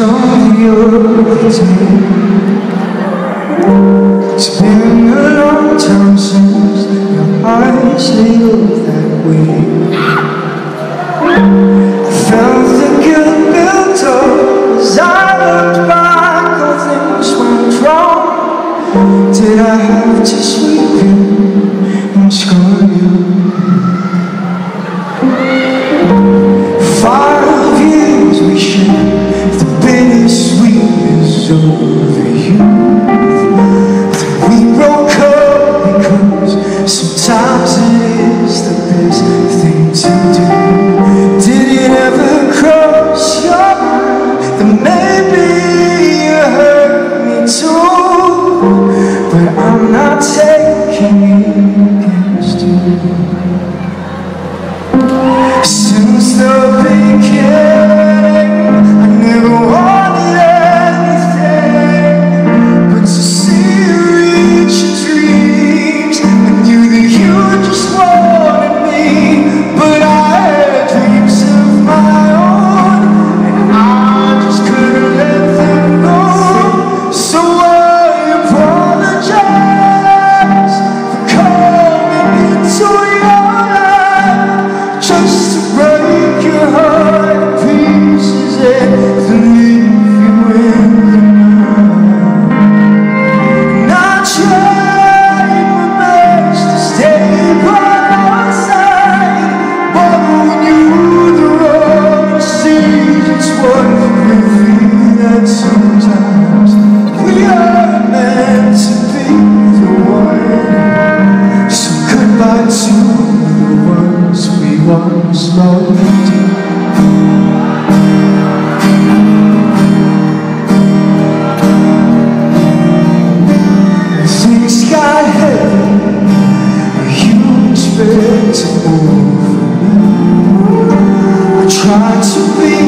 on the. It's been a long time since your eyes looked that way. I felt the guilt built up as I looked back on things went wrong. Did I have to sweep you and scar you? Sometimes it is the best thing to do. Did it ever cross your mind That maybe you hurt me too? But I'm not taking it against you. Since the beginning Try to be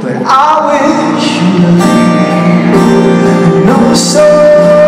But I wish you would leave No so.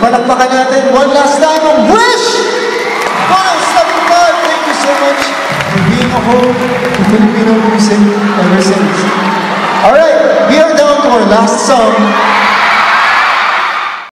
Palakpakan natin one last time ang Wish! Bonos Tabumpad! Thank you so much for being a home to Filipino music ever since. Alright, we are down to our last song.